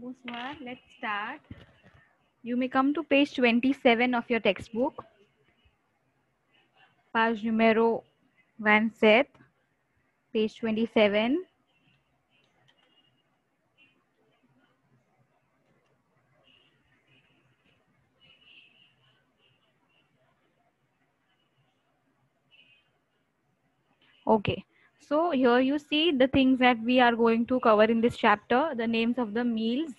Bonsoir. Let's start. You may come to page 27 of your textbook. Page numero 27, page 27. Okay. So here you see the things that we are going to cover in this chapter, the names of the meals.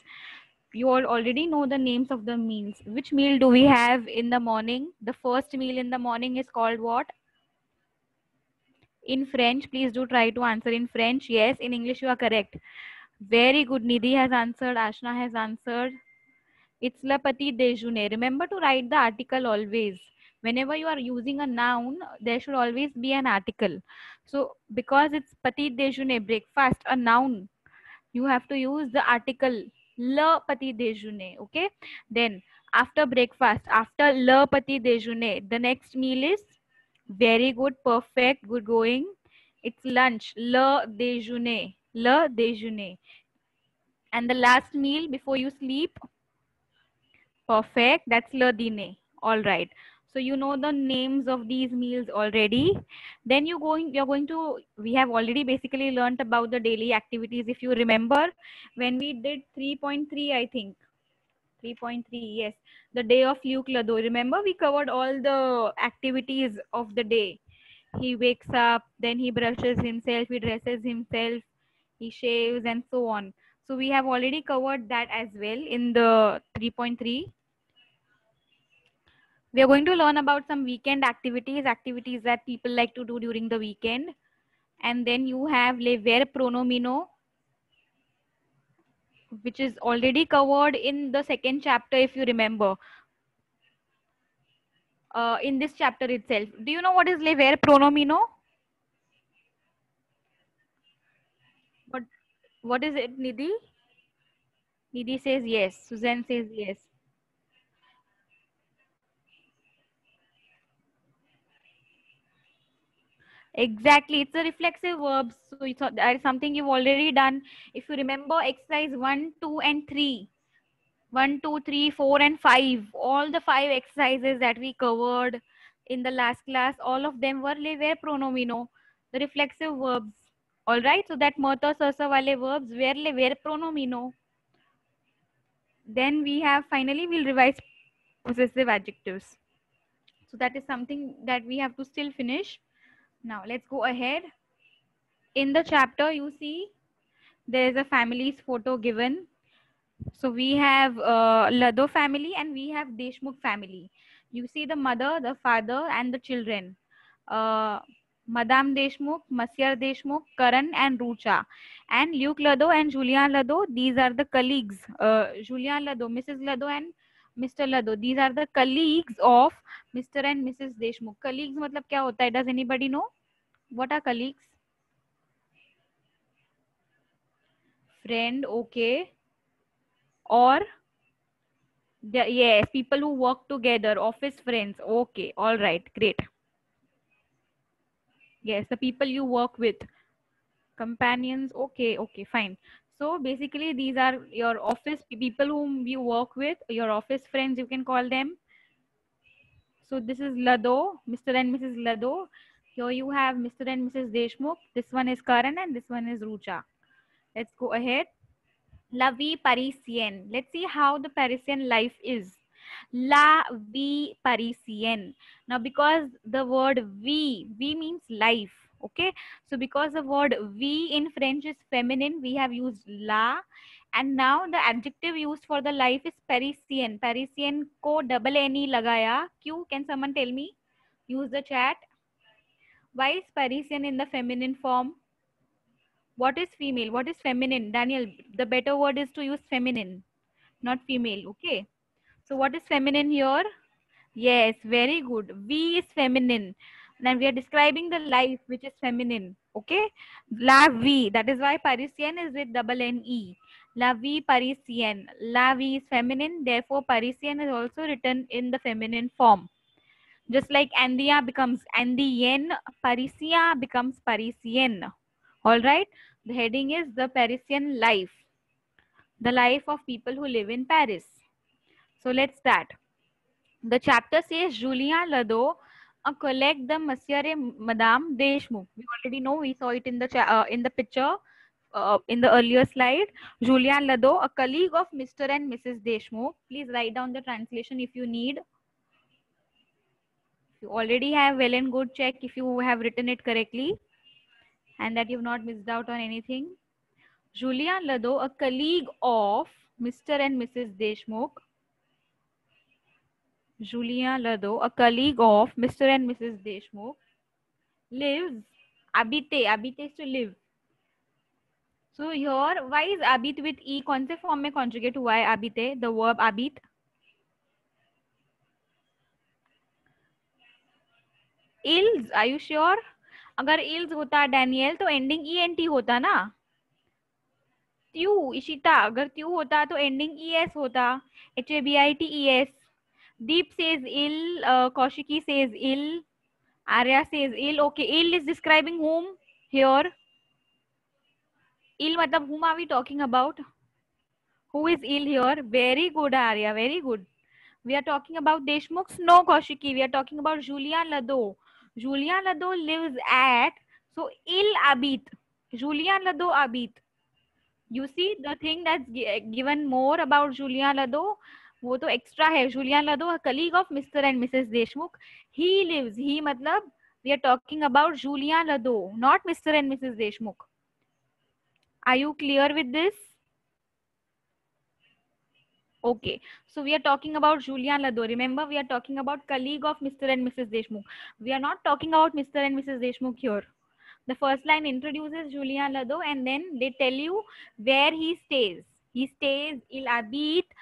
You all already know the names of the meals. Which meal do we have in the morning? The first meal in the morning is called what? In French, please do try to answer in French. Yes, in English you are correct. Very good. Nidhi has answered. Ashna has answered. It's la petit déjeuner. Remember to write the article always. Whenever you are using a noun, there should always be an article. So because it's petit déjeuner, breakfast, a noun, you have to use the article le petit déjeuner. Okay. Then after breakfast, after le petit déjeuner, the next meal is very good, perfect, good going. It's lunch, le déjeuner, le déjeuner. And the last meal before you sleep, perfect, that's le dîner. All right. So you know the names of these meals already. Then you going, you're going to, we have already basically learned about the daily activities. If you remember when we did 3.3, I think, 3.3, yes, the day of Luke Lado. Remember we covered all the activities of the day. He wakes up, then he brushes himself, he dresses himself, he shaves and so on. So we have already covered that as well in the 3.3 we are going to learn about some weekend activities activities that people like to do during the weekend. And then you have le ver pronomino which is already covered in the second chapter if you remember. Uh, in this chapter itself. Do you know what is le ver pronomino? What what is it nidhi? Nidhi says yes. Suzanne says yes Exactly. It's a reflexive verb. So it's, that is something you've already done. If you remember exercise 1, 2, and 3. 1, 2, 3, 4, and 5. All the five exercises that we covered in the last class, all of them were le were pronomino, the reflexive verbs. All right. So that mata sasa wale verbs were le were pronomino. Then we have finally we'll revise possessive adjectives. So that is something that we have to still finish. Now let's go ahead. In the chapter, you see there's a family's photo given. So we have uh, Lado family and we have Deshmukh family. You see the mother, the father, and the children. Uh, Deshmukh, Monsieur Deshmukh, Karan, and Rucha. And Luke Lado and Julian Lado, these are the colleagues. Uh, Julian Lado, Mrs. Lado, and Mr. Lado. These are the colleagues of Mr. and Mrs. Deshmukh. Colleagues मतलब क्या होता है? Anybody know? What are colleagues? Friend, okay. Or the, yes, people who work together, office friends. Okay, all right, great. Yes, the people you work with, companions. Okay, okay, fine. So basically, these are your office people whom you work with, your office friends, you can call them. So this is Lado, Mr. and Mrs. Lado. Here you have Mr. and Mrs. Deshmukh. This one is Karan and this one is Rucha. Let's go ahead. La vie parisienne. Let's see how the Parisian life is. La vie parisienne. Now, because the word vie, vie means life. Okay. So, because the word vie in French is feminine, we have used la. And now the adjective used for the life is Parisian. Parisian ko double N-E lagaya. Q, can someone tell me? Use the chat. Why is Parisian in the feminine form? What is female? What is feminine? Daniel, the better word is to use feminine, not female. Okay. So what is feminine here? Yes, very good. V is feminine. Then we are describing the life which is feminine. Okay. La vie. That is why Parisian is with double N E. La vie Parisienne. La vie is feminine. Therefore, Parisian is also written in the feminine form. Just like Andia becomes Andienne, Parisia becomes Parisienne. All right. The heading is the Parisian life. the life of people who live in Paris. So let's start. The chapter says Julien Lado collect the Monsieur et Madame Deshmukh. We already know, we saw it in the uh, in the picture uh, in the earlier slide. Julian Lado, a colleague of Mr. and Mrs. Deshmukh. Please write down the translation if you need. You already have well and good, check if you have written it correctly and that you've not missed out on anything. Julian Lado, a colleague of Mr. and Mrs. Deshmukh. Julien Lado, a colleague of Mr. and Mrs. Deshmukh, lives, habite, habite is to live. So here, why is habit with E? कौन से form में conjugate हुआ है habite? The verb habit. Ills, are you sure? अगर ills होता Daniel तो ending E N T होता ना त्यू इशिता अगर त्यू होता तो एंडिंग ई एस होता H A B I T E S Deep says ill. Uh, Kaushiki says ill. Arya says ill. Okay, ill is describing whom here? Ill matlab whom are we talking about? Who is ill here? Very good, Arya. Very good. We are talking about Deshmukh's. No, Kaushiki. We are talking about Julien Lado. Julien Lado lives at so ill Abit. Julien Lado Abit. You see the thing that's given more about Julien Lado वो तो extra है। Julian Lado colleague of mister and Mrs Deshmukh he lives he मतलब we are talking about Julian Lado not mister and Mrs Deshmukh are you clear with this okay so we are talking about Julian Lado remember we are talking about colleague of mister and Mrs Deshmukh we are not talking about mister and Mrs Deshmukh here the first line introduces julian lado and then they tell you where he stays. He stays in abit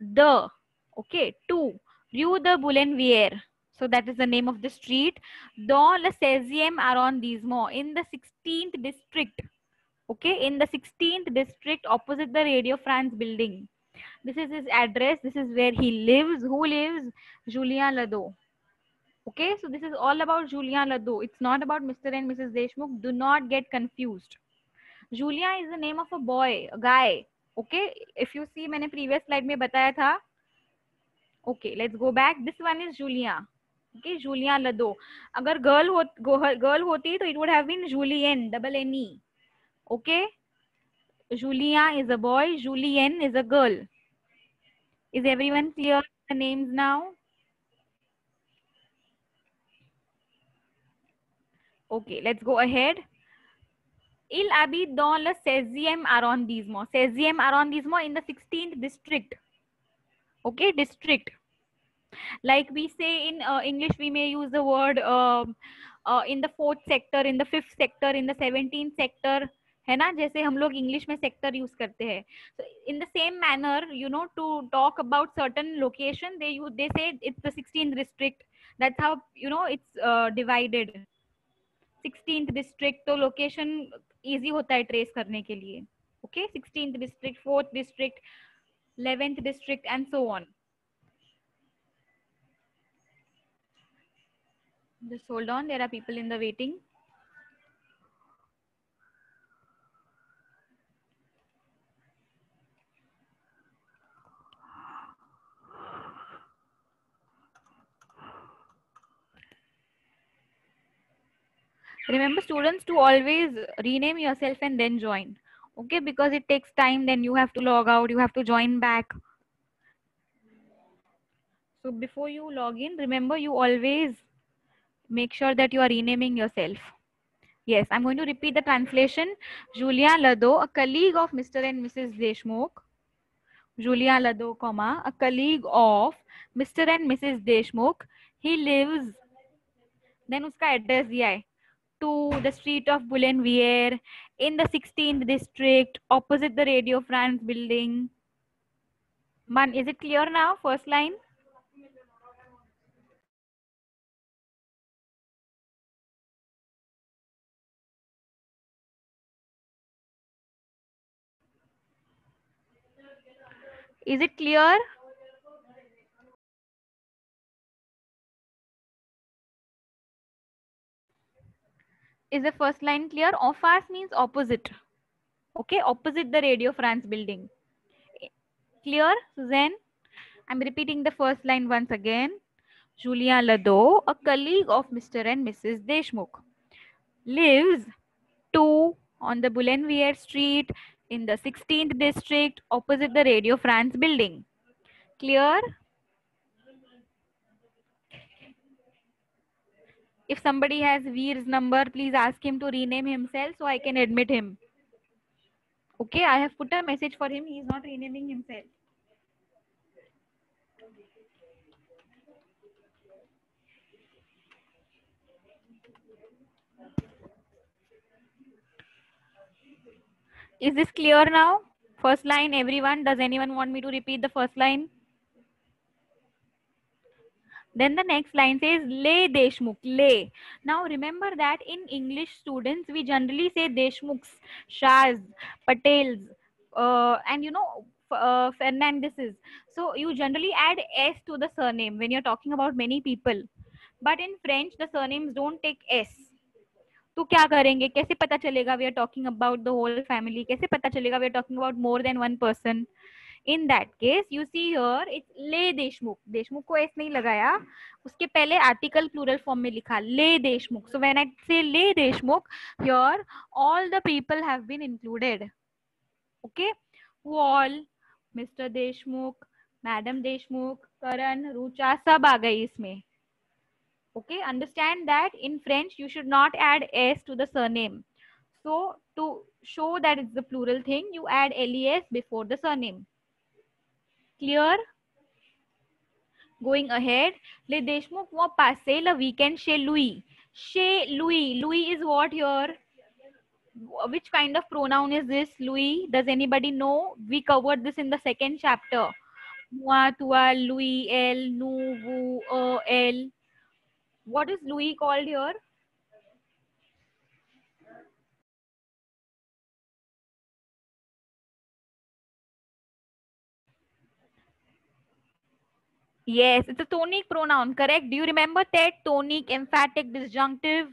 the okay two rue de boulenvier so that is the name of the street. Dans le 16e arrondissement in the 16th district okay in the 16th district opposite the radio france building. This is his address. This is where he lives. Who lives? Julien lado okay so this is all about julien lado it's not about mr and mrs deshmukh. Do not get confused. Julien is the name of a boy a guy okay if you see मैंने previous slide में बताया था। Okay let's go back this one is Julia okay Julia Lado अगर girl हो girl होती तो it would have been Julian double N E okay Julia is a boy Julian is a girl is everyone clear the names now? Okay, let's go ahead. Il habite dans le 16e arrondissement. 16e arrondissement in the 16th district. Okay, district. Like we say in uh, English, we may use the word uh, uh, in the fourth sector, in the fifth sector, in the 17th sector. है ना जैसे हम लोग English में sector use करते हैं in the same manner you know to talk about certain location they use they say it's the 16th district that's how you know it's uh, divided 16th district तो location easy होता है trace करने के लिए। Okay sixteen district fourth district eleventh district and so on just hold on. There are people in the waiting. Remember students to always rename yourself and then join. Okay? Because it takes time then you have to log out you have to join back. So before you log in remember you always make sure that you are renaming yourself. Yes i'm going to repeat the translation. Julia lado a colleague of mr and mrs deshmukh. Julia lado comma a colleague of mr and mrs deshmukh. He lives then uska address diya hai to the street of Boulenvier in the 16th district opposite the Radio France building. Man, is it clear now? First line. Is it clear? Is the first line clear? Face means opposite. Okay, opposite the Radio France building. Clear, Suzanne? I'm repeating the first line once again. Julia Lado, a colleague of Mr. and Mrs. Deshmukh, lives two on the Boulenvier Street in the 16th district opposite the Radio France building. Clear? If somebody has Veer's number, please ask him to rename himself so I can admit him. Okay, I have put a message for him. He is not renaming himself. Is this clear now? First line, everyone. Does anyone want me to repeat the first line? Then the next line says Le Deshmukh, Le. Now remember that in English students, we generally say Deshmukhs, Shahs, Patels, uh, and you know, uh, Fernandeses. So you generally add S to the surname when you're talking about many people. But in French, the surnames don't take S. तो क्या करेंगे कैसे पता चलेगा we are talking about the whole family कैसे पता चलेगा we are talking about more than one person in that case you see here it's ले देशमुख देशमुख को एस नहीं लगाया। उसके पहले आर्टिकल प्लूरल फॉर्म में लिखा ले Deshmukh so when I say ले Deshmukh here all the people have been included okay all mister Deshmukh madam Deshmukh Karan Rucha सब आ गई इसमें। Okay? Understand that in french, you should not add s to the surname. So, to show that it's the plural thing, you add les before the surname. Clear? Going ahead ले देशमुख वो पासे weekend शे लुई शे लुई Louis is what here which kind of pronoun is this Louis does anybody know we covered this in the second chapter मुआ तुआ लुई एल नू वू अ एल is Louis called here Yes, it's a tonic pronoun, correct? Do you remember that? Tonic, emphatic, disjunctive,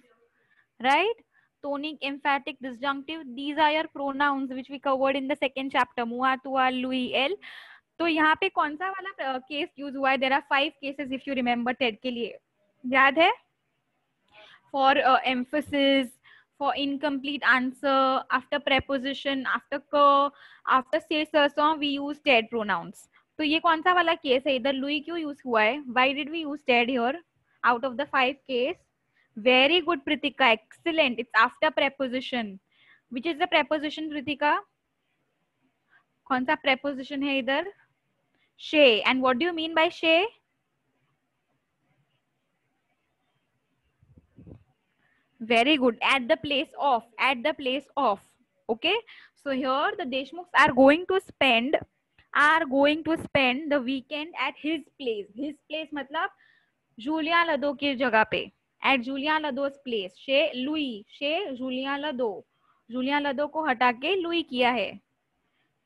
right? Tonic, emphatic, disjunctive. These are your pronouns which we covered in the second chapter. Mua, tua, Louis, L. तो यहाँ पे कौन सा वाला case use हुआ है there are five cases if you remember TET के लिए याद है uh, for incomplete answer, after preposition, after ka, after say sir song, we use ted pronouns. तो ये कौन सा वाला केस है? इधर लुई क्यों यूज़ हुआ है? Why did we use dead here out of the five case very good Preetika excellent it's after preposition which is the preposition Preetika कौन सा प्रेपोजिशन है इधर? शे and what do you mean by शे very good at the place of. At the place of. Okay? So, here the deshmukhs are going to spend are going to spend the weekend at his place his place matlab julia lado ki jagah pe at julia lado's place she louis she julia lado julia lado ko hata ke louis kiya hai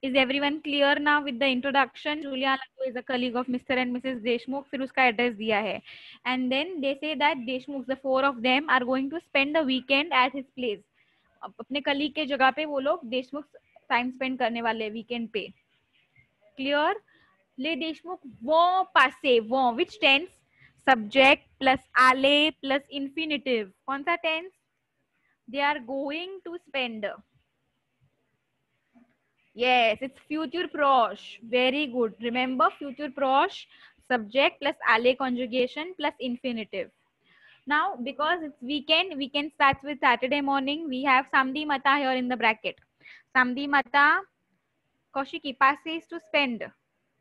is everyone clear now with the introduction julia is a colleague of mr and mrs deshmukh फिर उसका address दिया है and then they say that deshmukh the four of them are going to spend the weekend at his place अपने colleague के जगह पे वो लोग देशमुख टाइम स्पेंड करने वाले वीकेंड पे क्लियर ले देशमुख वो पासे वो विच टेंस सब्जेक्ट प्लस आले प्लस इंफिनिटिव कौन सा tense they are going to spend Yes, it's future prosh. Very good. Remember future prosh, subject plus alle conjugation plus infinitive. Now, because it's weekend, weekend starts with Saturday morning. We have Samdi Mata here in the bracket. Samdi Mata, Koshiki, passe is to spend.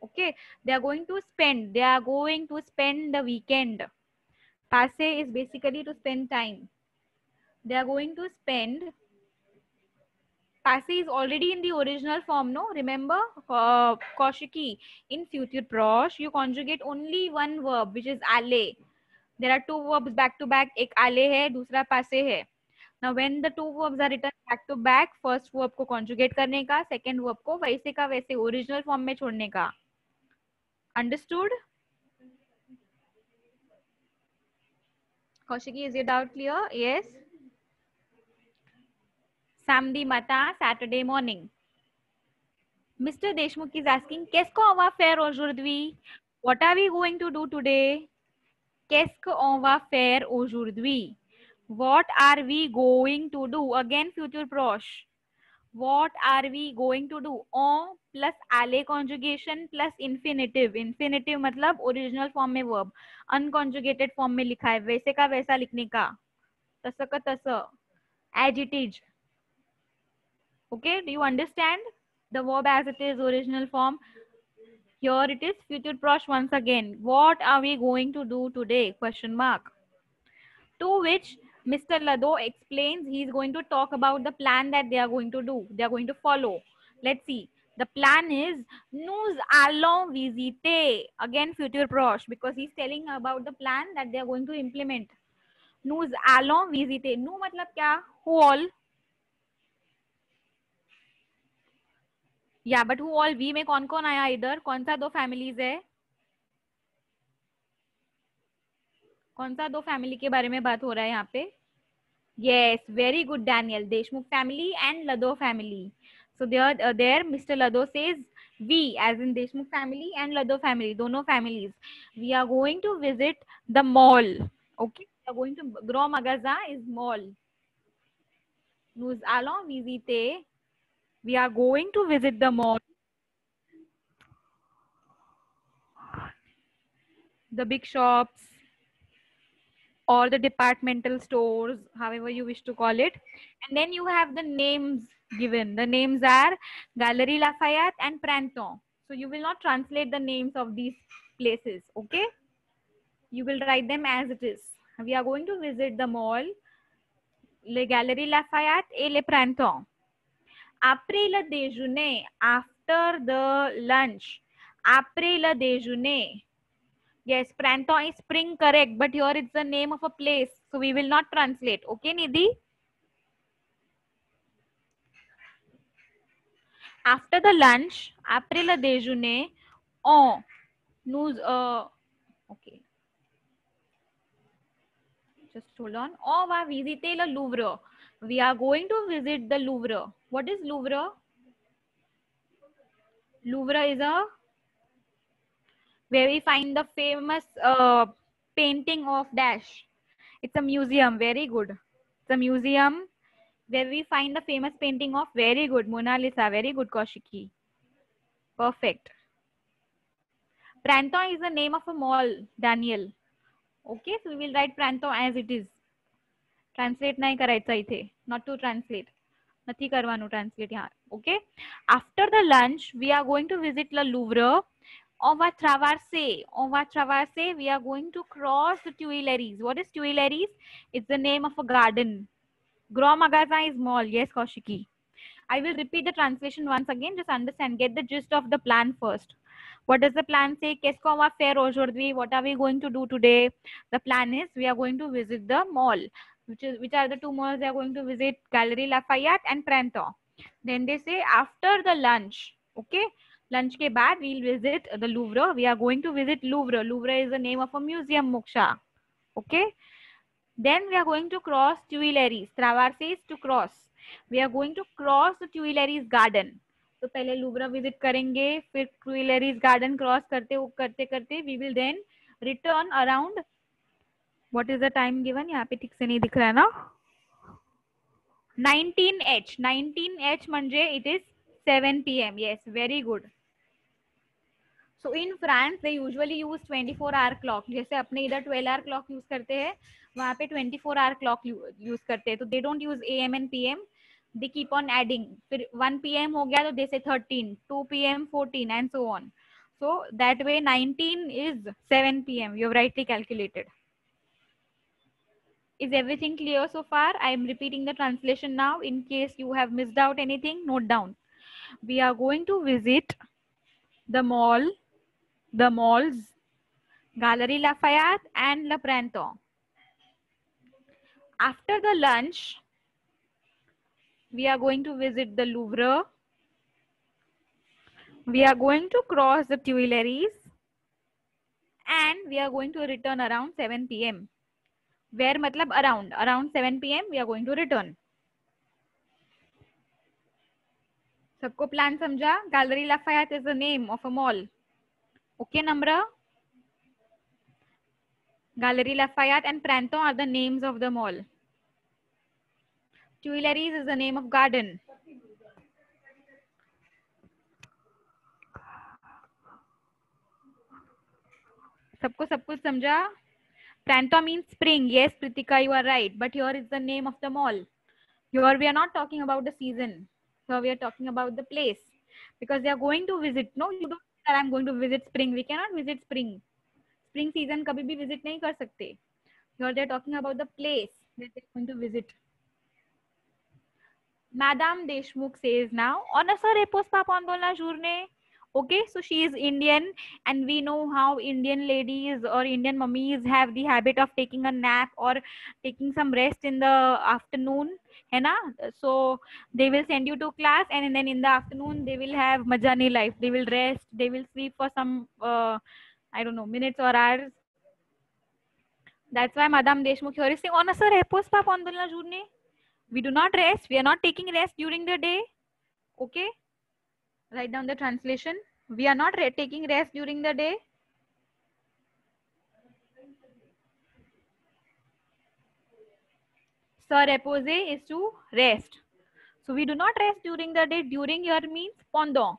Okay, they are going to spend. They are going to spend the weekend. Passe is basically to spend time. They are going to spend passe is already in the original form, no? Remember, uh, Kaushiki, in future prosh, you conjugate only one verb, which is alle. There are two verbs back to back. एक alle है, दूसरा passe है. Now, when the two verbs are written back to back, first verb को conjugate करने का, second verb को वैसे का वैसे original form में छोड़ने का. Understood? Kaushiki, is your doubt clear? Yes. Samdi Mata, Saturday morning. Mr. Deshmukh is asking, Qu'est-ce qu'on va faire aujourd'hui? What are we going to do today? Qu'est-ce qu'on va faire aujourd'hui? What are we going to do? Again, future proche. What are we going to do? On plus alle conjugation plus infinitive. Infinitive मतलब original form में verb. Unconjugated form में लिखा है वैसे का वैसा लिखने का तस का तस as it is. Okay, do you understand? the verb as it is original form here it is future prosh once again what are we going to do today question mark to which mr lado explains he is going to talk about the plan that they are going to do they are going to follow let's see the plan is nous allons visiter again future prosh because he's telling about the plan that they are going to implement nous allons visiter nous matlab kya who all या but who all we में कौन कौन आया इधर कौन सा दो families है कौन सा दो फैमिली के बारे में बात हो रहा है यहाँ पे? Yes very good Daniel Deshmukh family and Lado family so there there mister Lado से we as in Deshmukh family and Lado family दोनों families we are going to visit the mall okay going to grow मगजा is mall नूज आलो we are going to visit the mall the big shops. Or the departmental stores however you wish to call it. And then you have the names given. The names are Galerie Lafayette and Printemps. So you will not translate the names of these places okay? You will write them as it is. We are going to visit the mall Le Galerie Lafayette et Le Printemps. Après le déjeuner, after the lunch, après le déjeuner. Yes, Printemps is spring, correct, but here it's the name of a place, so we will not translate. Okay, Nidhi? After the lunch, après le déjeuner, on nous, uh, okay. Just hold on. On va visiter le Louvre. We are going to visit the Louvre. What is Louvre? Louvre is a where we find the famous uh, painting of Dash. It's a museum. Very good. It's a museum where we find the famous painting of very good Mona Lisa. Very good, Koshiki. Perfect. Printemps is the name of a mall, Daniel. Okay, so we will write Printemps as it is. Translate nahi करायचं इथे. Not to translate. નથી કરવાનું translate यहाँ okay after the lunch we are going to visit the Louvre on traverse. va traverser. We are going to cross the Tuileries. What is Tuileries? It's the name of a garden. Grand Magasin is mall. Yes Kaushiki. I will repeat the translation once again. Just understand. Get the gist of the plan first. What does the plan say? Qu'est-ce qu'on va faire aujourd'hui? What are we going to do today? The plan is we are going to visit the mall which is which are the two malls they are going to visit? Galerie Lafayette and Printemps. Then they say after the lunch, okay, lunch ke baad we'll visit the Louvre. We are going to visit Louvre. Louvre is the name of a museum, Moksha. Okay. Then we are going to cross Tuileries. Traverses to cross. We are going to cross the Tuileries garden. तो पहले लूब्रा visit करेंगे फिर ट्विलरीज garden cross करते करते करते we will then return around what is the time given यहाँ पे ठीक से नहीं दिख रहा है ना 19h 19h म्हणजे it is 7 pm yes very good so in France they usually use twenty four hour clock जैसे अपने इधर ट्वेल्व आवर क्लॉक यूज़ करते हैं, वहाँ पे twenty four hour clock use करते हैं। तो they don't use A M and P M they keep on adding फिर वन पी एम हो गया तो they thirteen two P M fourteen and so on so that way nineteen is seven P M you rightly calculated is everything clear so far I am repeating the translation now in case you have missed out anything note down we are going to visit the mall the malls, Galerie Lafayette and Le Printemps. After the lunch, we are going to visit the Louvre. We are going to cross the Tuileries and we are going to return around 7 p.m. where matlab around around 7 pm we are going to return सबको plan समझा gallery Lafayette is the name of a mall okay, namra? Gallery lafayette and pranton are the names of the mall tuileries is the name of garden. सबको सब कुछ समझा? प्रांतो mean spring yes Preetika you are right but your is the name of the mall your we are not talking about the season we are talking about the place because they are going to visit no you doubt that I'm going to visit spring. We cannot visit spring. Spring season कभी भी visit नहीं कर सकते. Here they are talking about the place that they are going to visit. Madame Deshmukh says now, on a sir repos pa pandolna journée. Okay, so she is Indian, and we know how Indian ladies or Indian mummies have the habit of taking a nap or taking some rest in the afternoon. है ना? So they will send you to class and then in the afternoon they will have मज़ा नी life they will rest they will sleep for some I don't know minutes और hours that's why madam Deshmukh here is on सर एपोस पा पोंदुलना जूरनी we do not rest we are not taking rest during the day okay write down the translation we are not taking rest during the day sir repose is to rest so we do not rest during the day during here means pendant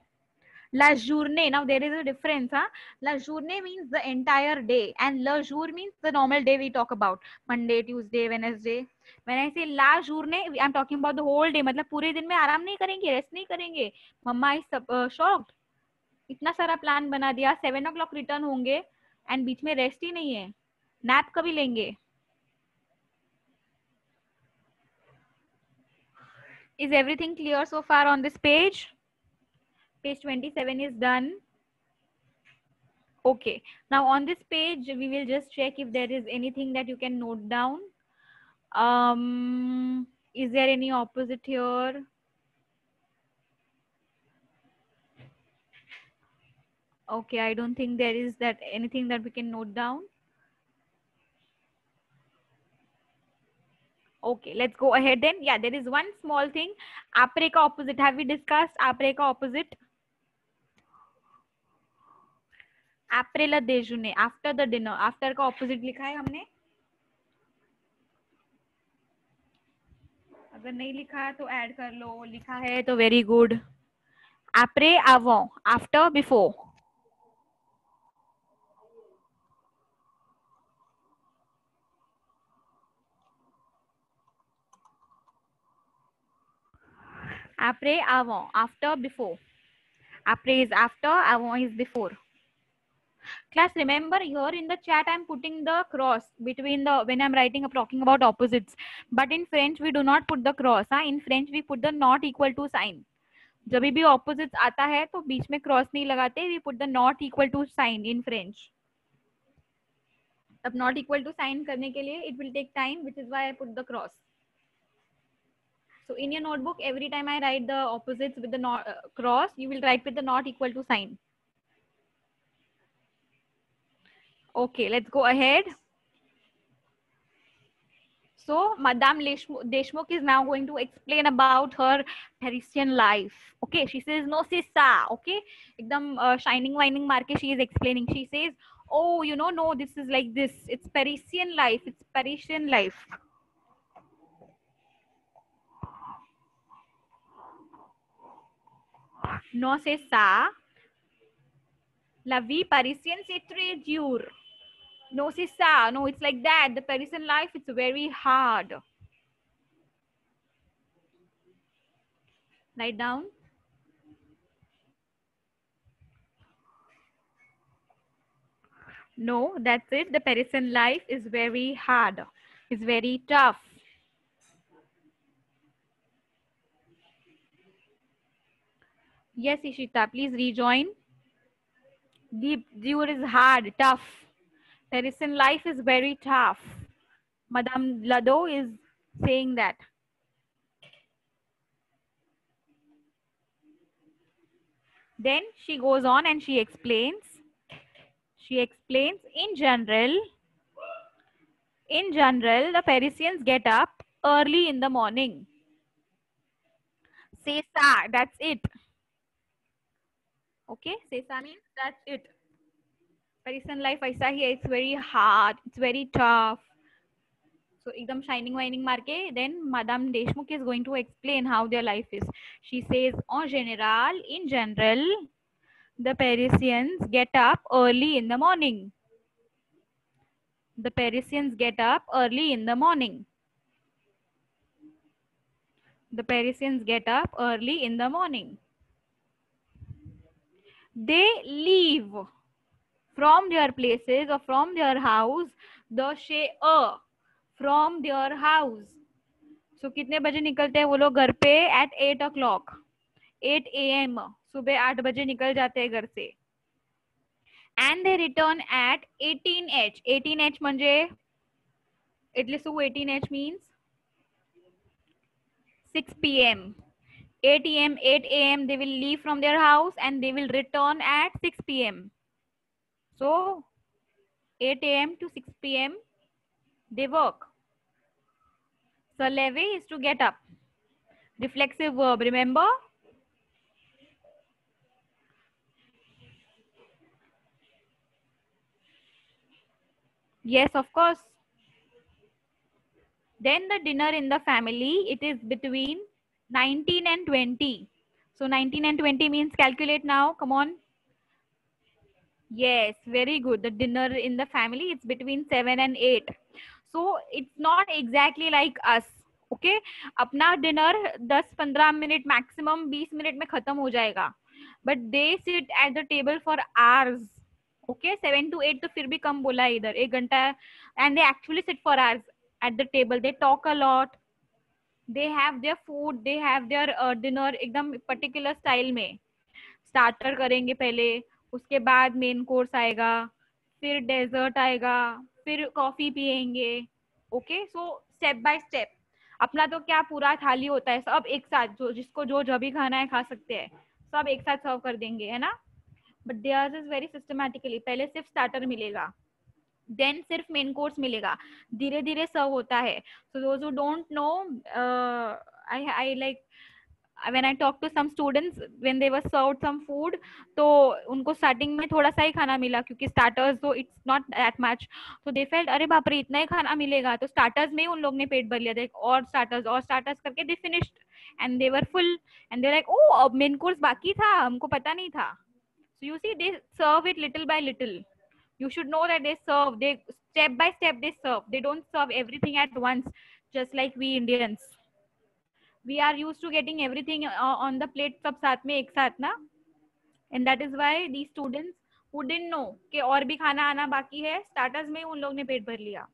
la journée now there is a difference huh? la journée means the entire day and le jour means the normal day we talk about monday tuesday wednesday when i say la journée i'm talking about the whole day मतलब पूरे दिन में आराम नहीं करेंगे rest नहीं करेंगे मम्मा is shocked इतना सारा प्लान बना दिया सेवन ओ क्लॉक रिटर्न होंगे एंड बीच में रेस्ट ही नहीं है नैप कभी लेंगे is everything clear so far on this page? Page 27 is done. Okay. Now on this page we will just check if there is anything that you can note down. Um is there any opposite here? Okay i don't think there is that anything that we can note down okay let's go ahead then yeah there is one small thing apre ka opposite have we discussed apre ka opposite après le déjeuner after the dinner after का opposite लिखा है हमने अगर नहीं लिखा है तो add कर लो लिखा है तो very good après avant after before après avant after before après is after avant is before class remember here in the chat i'm putting the cross between the when i'm writing up talking about opposites but in french we do not put the cross huh? in french we put the not equal to sign जब भी opposites आता है तो बीच में cross नहीं लगाते we put the not equal to sign in French अब not equal to sign करने के लिए it will take time which is why I put the cross So in your notebook, every time I write the opposites with the not, uh, cross, you will write with the not equal to sign. Okay, let's go ahead. So Madame Deshmukh is now going to explain about her Parisian life. Okay, she says no c'est. Okay, ekdam uh, shining whining marke she is explaining. She says, oh, you know, no, this is like this. It's Parisian life. It's Parisian life. Non c'est sa. La vie parisienne c'est très dur. No, c'est sa. No, it's like that. The Parisian life, it's very hard. Write down. No, that's it. The Parisian life is very hard. It's very tough. Yes, Ishita, please rejoin. Deep dur is hard, tough. Parisian life is very tough. Madame Lado is saying that. Then she goes on and she explains. She explains in general, in general, the Parisians get up early in the morning. Say ça, that's it okay sesa means that's it Parisian life ऐसा ही है it's very hard it's very tough so ekdam shining whining marke then madame deshmukh is going to explain how their life is she says en general in general the parisians get up early in the morning the parisians get up early in the morning the parisians get up early in the morning they leave from their places or from their house the chez eux from there house so कितने बजे निकलते हैं वो लोग घर पे eight eight o'clock eight A M सुबह आठ बजे निकल जाते हैं घर से and they return at eighteen H eighteen H म्हणजे એટલે શું eighteen H means six PM 8 am 8 am they will leave from their house and they will return at 6 pm so 8 am to 6 pm they work so levy is to get up. Reflexive verb, remember? Yes, of course. Then the dinner in the family, it is between 19 and 20. So 19 and 20 means calculate now. Come on. Yes, very good. The dinner in the family, it's between 7 and 8. So it's not exactly like us okay अपना dinner 10-15 minute maximum 20 minute में खत्म हो जाएगा but they sit at the table for hours okay seven to eight तो फिर भी कम बोला है इधर एक घंटा and they actually sit for hours at the table they talk a lot they have their food they have their dinner एकदम पर्टिकुलर स्टाइल में। स्टार्टर करेंगे पहले, उसके बाद मेन कोर्स आएगा, फिर डेजर्ट आएगा, फिर कॉफ़ी पियेंगे okay so step by step अपना तो क्या पूरा थाली होता है, सब एक साथ, जो जिसको जो जो भी खाना है खा सकते हैं, सब एक साथ सर्व कर देंगे, है ना? But there is very systematically पहले सिर्फ़ स्टार्टर मिलेगा। देन सिर्फ़ मेन कोर्स मिलेगा। धीरे धीरे सर्व होता है। So those don't know I I like when I talked to some students, when they were served some food तो उनको स्टार्टिंग में थोड़ा सा ही खाना मिला, क्योंकि स्टार्टर्स तो इट्स नॉट दैट मच तो दे फेल्ट अरे बाप रे, इतना ही खाना मिलेगा। तो स्टार्टर्स में ही उन लोग ने पेट भर लिया। था और स्टार्टर्स और स्टार्टर्स करके they finished and they were full and they like oh main course बाकी था, हमको पता नहीं था। So you see they serve it little by little you should know that they serve they step by step they serve they don't serve everything at once just like we indians we are used to getting everything uh, on the plate सब साथ में एक साथ ना and that is why these students who didn't know कि और भी खाना आना बाकी है starters में उन लोग ने पेट भर लिया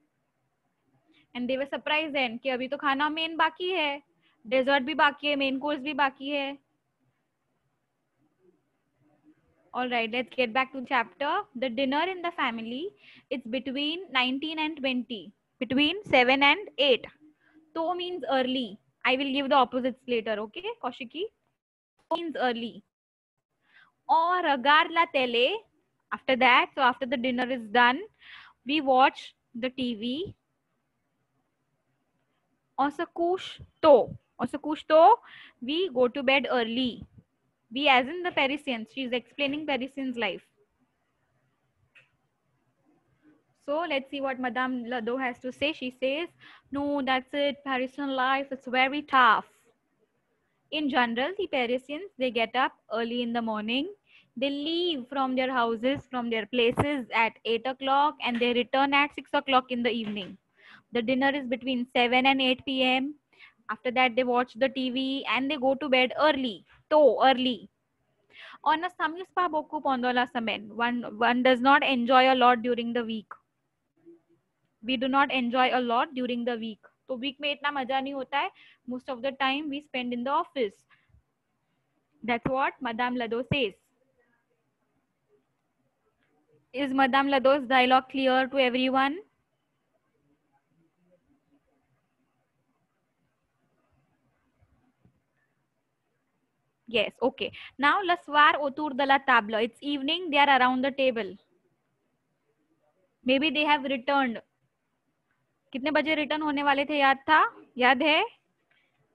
and they were surprised then कि अभी तो खाना main बाकी है dessert भी बाकी है main course भी बाकी है all right let's get back to chapter the dinner in the family it's between 19 and 20 between 7 and 8 to means early I will give the opposites later, okay, Koshiki? Means early. Or agar la tele. After that, so after the dinner is done, we watch the TV. Osakush to. Osakush to, we go to bed early. We as in the Parisians. She is explaining Parisians' life. So let's see what Madame Lado has to say. She says, no, that's it. Parisian life, it's very tough. In general, the Parisians, they get up early in the morning. They leave from their houses, from their places at 8 o'clock and they return at 6 o'clock in the evening. The dinner is between 7 and 8 p.m. After that, they watch the TV and they go to bed early. To early. On a samyuspa boku pondola samen, one, one does not enjoy a lot during the week we do not enjoy a lot during the week तो week में इतना मज़ा नहीं होता है most of the time we spend in the office that's what madame Lado says is madame lado's dialogue clear to everyone yes okay now laswar otur dala tabla it's evening they are around the table maybe they have returned कितने बजे return होने वाले थे याद था याद है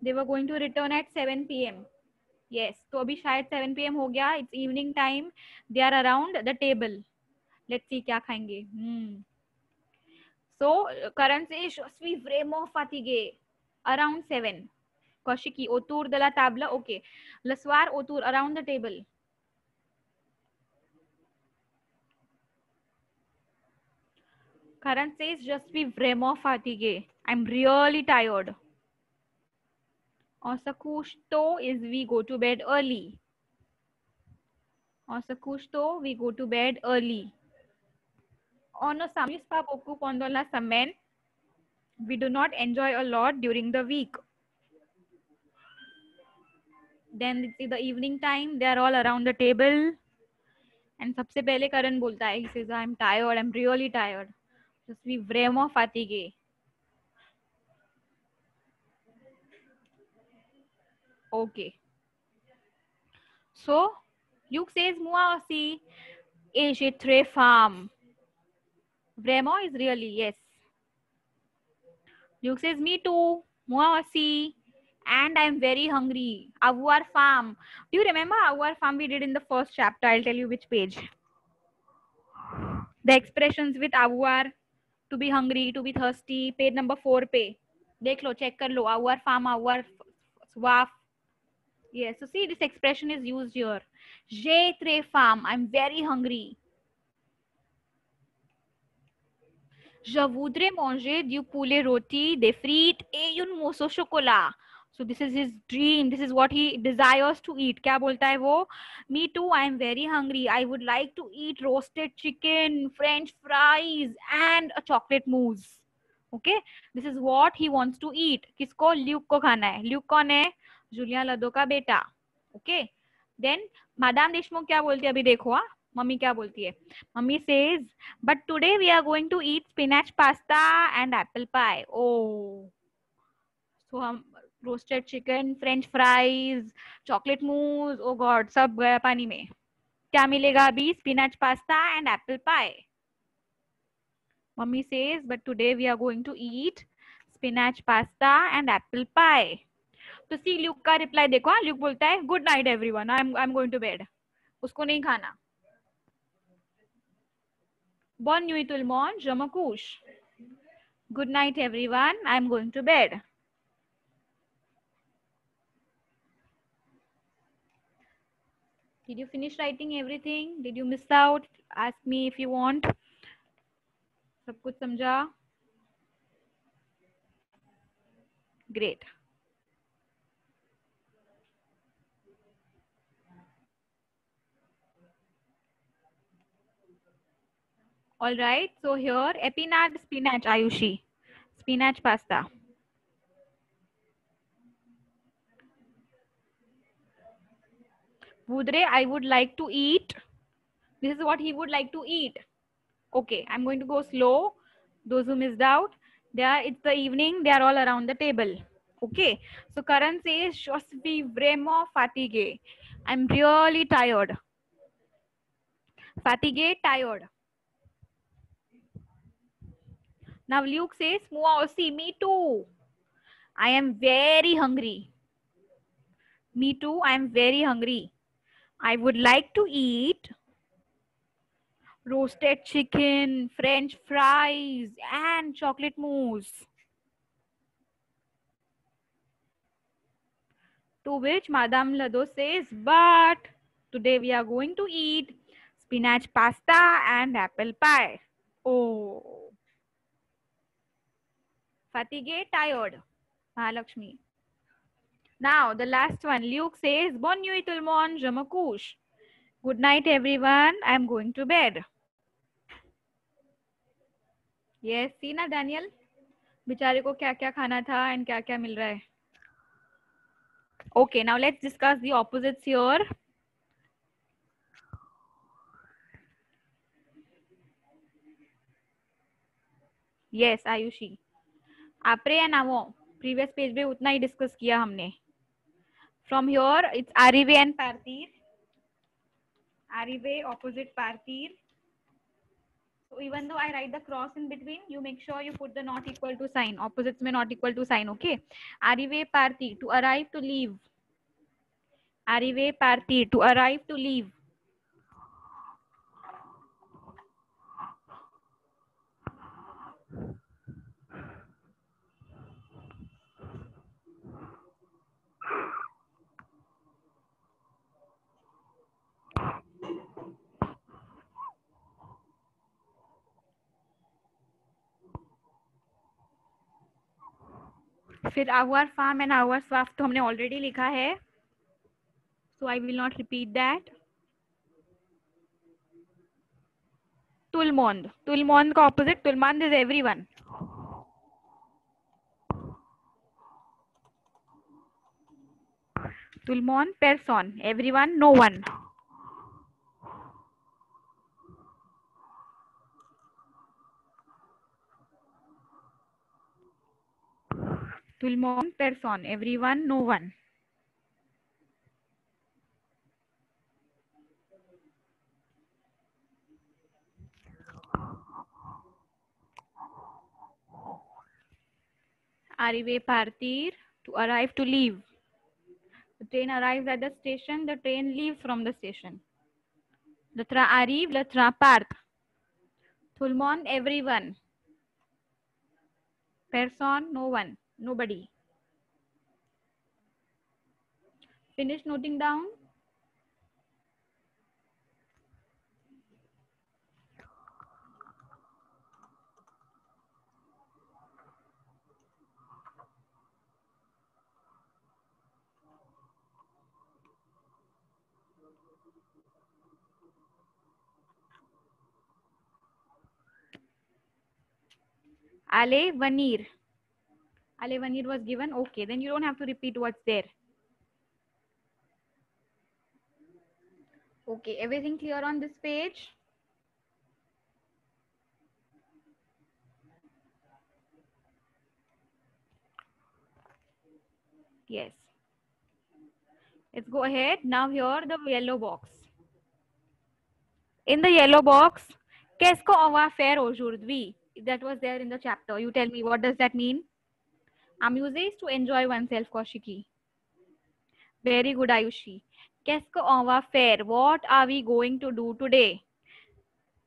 they were going to return at seven P M yes तो अभी शायद 7 pm हो गया it's evening time they are around the table let's see क्या खाएँगे hmm. so Karan says svi vremo fatige around 7 Koshiki otur de la table okay Laswar otur around the table Karan says just be vremo fatige I'm really tired Osakushto is we go to bed early. Osakushto, we go to bed early. On a samispa poku pondola samen, we do not enjoy a lot during the week. It's the evening time, they are all around the table. And सबसे पहले करण बोलता है, he says, I'm tired, I'm really tired. Just be vraiment fatigué. Okay. So, Luke says aussi et j'ai très faim. Vraiment is really yes. Luke says me too. Moi aussi. And I'm very hungry. Avoir farm. Do you remember avoir farm we did in the first chapter? I'll tell you which page. The expressions with avoir, to be hungry, to be thirsty, page number four पे. देख लो check कर लो avoir farm, avoir swaf, Yes, so see this expression is used here. J'ai très faim. I'm very hungry. Je voudrais manger du poulet rôti, des frites et un morceau chocolat. so this is his dream this is what he desires to eat क्या बोलता है वो? Me too I am very hungry I would like to eat roasted chicken French fries and a chocolate mousse okay this is what he wants to eat किसको? Luke को खाना है। Luke कौन है? जूलिया लदो का बेटा। Okay then madam Deshmukh क्या बोलती है? अभी देखो आ मम्मी क्या बोलती है? Mummy says but today we are going to eat spinach pasta and apple pie oh so हम roasted chicken French fries chocolate mousse oh God सब गया पानी में। क्या मिलेगा अभी? Spinach pasta and apple pie mummy says but today we are going to eat spinach pasta and apple pie तो सी Luke का रिप्लाई देखो हाँ ल्यूक बोलता है good night everyone I I am going to bed उसको नहीं खाना। Bonne nuit tout le monde, je me I am going to I Did you finish writing everything? Did you miss out? Ask me if you want. सब कुछ समझा? Great. All right. So here, epinard spinach, Ayushi. Spinach pasta. Budre, I would like to eat. This is what he would like to eat. Okay, I'm going to go slow. Those who missed out, there it's the evening. They are all around the table. Okay. So Karan says, "Je suis vraiment fatigué. I'm really tired." Fatigué, tired. Now Luke says, Moi oh, aussi, me too. I am very hungry. Me too, I am very hungry. I would like to eat roasted chicken, french fries, and chocolate mousse. To which Madame Lado says, but today we are going to eat spinach pasta and apple pie. Oh. Fatigue, tired. Mahalakshmi. Now, the last one. Luke says, Bonne nuit tout le monde, je me couche. Good night, everyone. I am going to bed. Yes, see na, Daniel? बेचारे को क्या क्या खाना था and क्या क्या मिल रहा है okay now let's discuss the opposites here yes ayushi आपरे या नावो प्रीवियस पेज पे उतना ही डिस्कस किया हमने From here, it's Arive and Parthir. Arive opposite Parthir. So even though I write the cross in between, you make sure you put the not equal to sign. Opposites may not equal to sign, okay? Arrive parthi, to arrive, to leave. Arrive parthi, to arrive, to leave. फिर आवर फार्म and आवर स्वाफ तो हमने already लिखा है। So I will not repeat that तुलमोंद तुलमोंद का ऑपोजिट तुलमंद इज़ एवरी वन तुलमोन पेरसोन everyone no one Tulmon person, everyone, no one. Arrive partir, to arrive to leave. The train arrives at the station, the train leaves from the station. Le train arrive, le part. Tout le monde, everyone. Person, no one. Nobody. Finish noting down. Ale Vanir. Alevanir was given. Okay, then you don't have to repeat what's there. Okay, everything clear on this page? Yes. Let's go ahead. Now here the yellow box. In the yellow box, qu'est-ce qu'on aujourd'hui? That was there in the chapter. You tell me, what does that mean? Amuser to enjoy oneself, Kaushiki. Very good, Ayushi. Qu'est-ce qu'on? What are we going to do today?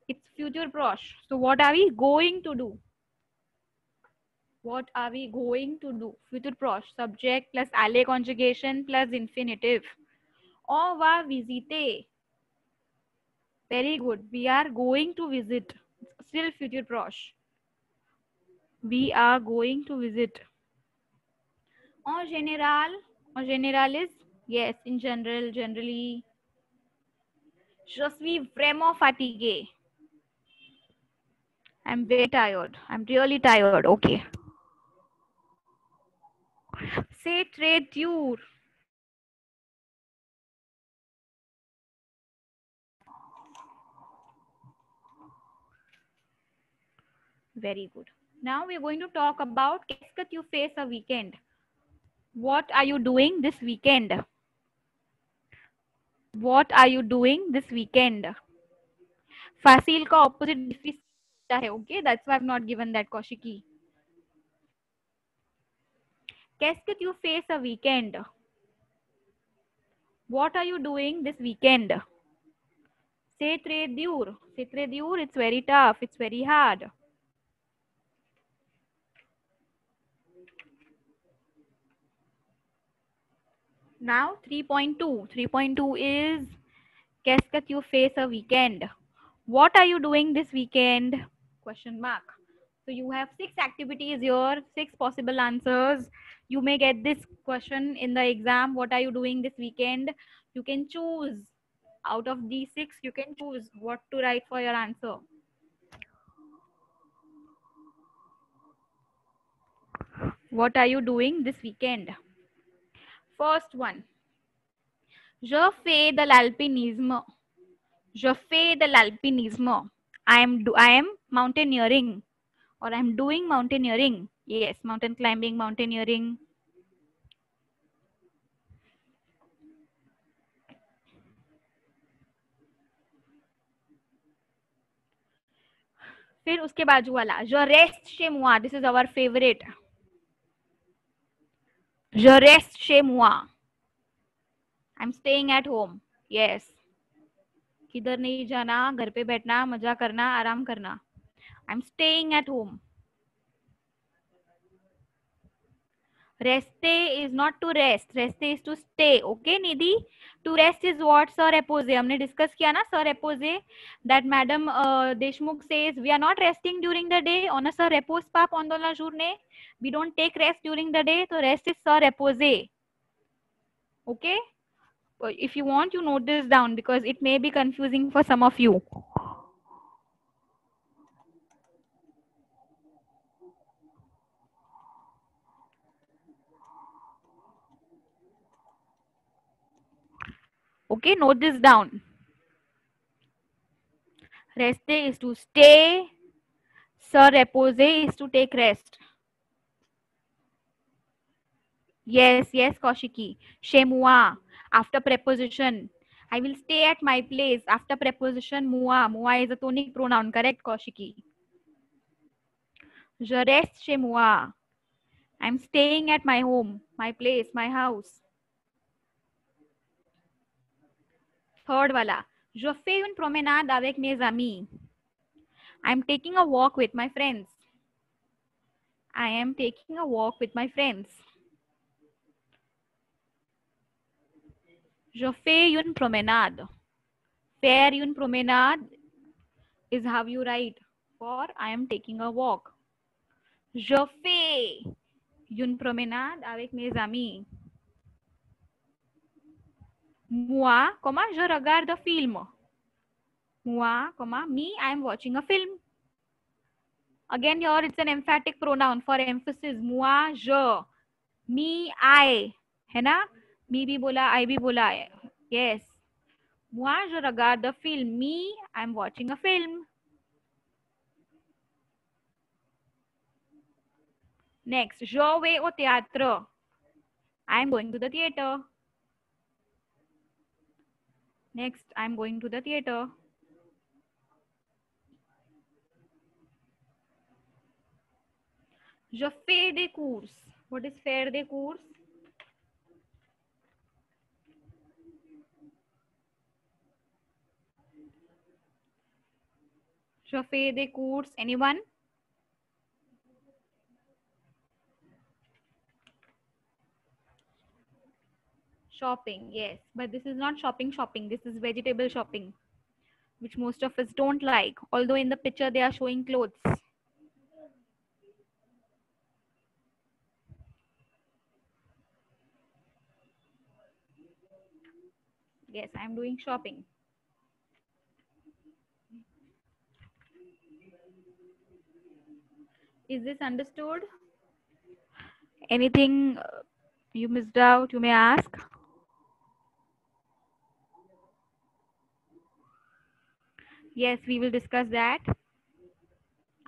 It's future proche. So what are we going to do? What are we going to do? Future prosh. Subject plus aller conjugation plus infinitive. On va. Very good. We are going to visit. Still future prosh. We are going to visit. En général, en général is yes, in general, generally. Je suis vraiment fatigué. I'm very tired. I'm really tired. Okay. C'est très dur. Very good. Now we're going to talk about qu'est-ce que tu fais a weekend. What are you doing this weekend? What are you doing this weekend? Facile का opposite difficile है okay that's why I've not given that. Qu'est-ce que tu fais a weekend? What are you doing this weekend? C'est très dur. C'est dur. It's very tough. It's very hard. Now 3.2. 3.2 is Qu'est-ce que tu fais a weekend? What are you doing this weekend? Question mark. So you have six activities here, six possible answers. You may get this question in the exam. What are you doing this weekend? You can choose out of these six, you can choose what to write for your answer. What are you doing this weekend? First one. Je fais de l'alpinisme. Je fais de l'alpinisme. I am do I am mountaineering or I am doing mountaineering. Yes, mountain climbing, mountaineering. फिर उसके बाजू वाला जो rest chez moi. This is our favorite. Je reste chez moi. Am staying at home yes किधर नहीं जाना, घर पे बैठना, मज़ा करना, आराम करना। I am staying at home रेस्टे is not to rest रेस्टे is to stay okay Nidhi to rest is what sir एपोजे हमने डिस्कस किया ना सर एपोजे दैट मैडम देशमुख से we are not resting during the day on सर रेपोज पाप ऑन दो ने we don't take rest during the day तो रेस्ट इज़ सर एपोजे okay if you want you note this down because it may be confusing for some of you Okay, note this down. Reste is to stay. Se reposer is to take rest. Yes, yes, Kaushiki. Moi, after preposition. I will stay at my place. After preposition, moi. Moi is a tonic pronoun. Correct, Kaushiki. Je reste chez moi. I'm staying at my home, my place, my house. Third वाला जो फे प्रोमेनाड अवेक मेज अमी I am taking a walk with my friends I am taking a walk with my friends जो फे प्रोमेनाड फेर उन promenade is how you write for I am taking a walk जो फे उन प्रोमेनाड अवेक मेज अमी Moi, comma, je regarde un film. Moi, comma, me, I am watching a film. Again, here it's an emphatic pronoun for emphasis. Moi, je. Me, I. है ना मी भी बोला आई भी बोला yes moi je regarde the film me i'm watching a film next je vais au théâtre i'm going to the theater next i'm going to the theater je fais des courses what is faire des courses Je fais des courses. Anyone? Shopping, yes. But this is not shopping shopping. This is vegetable shopping, which most of us don't like. Although in the picture they are showing clothes. Yes, I'm doing shopping. Is this understood? Anything uh, you missed out, you may ask. Yes, we will discuss that.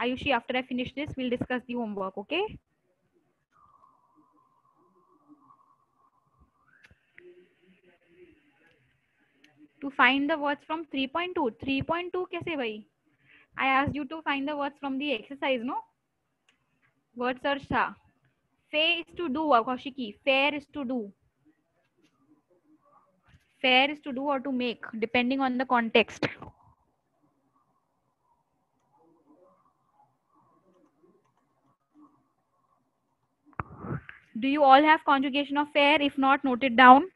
Ayushi, after I finish this, we'll discuss the homework, okay? To find the words from 3.2. 3.2 kaise bhai? I asked you to find the words from the exercise, no? Word search tha. Fair is to do, Kaushiki. Fair is to do. Fair is to do or to make, depending on the context. Do you all have conjugation of fair? If not, note it down.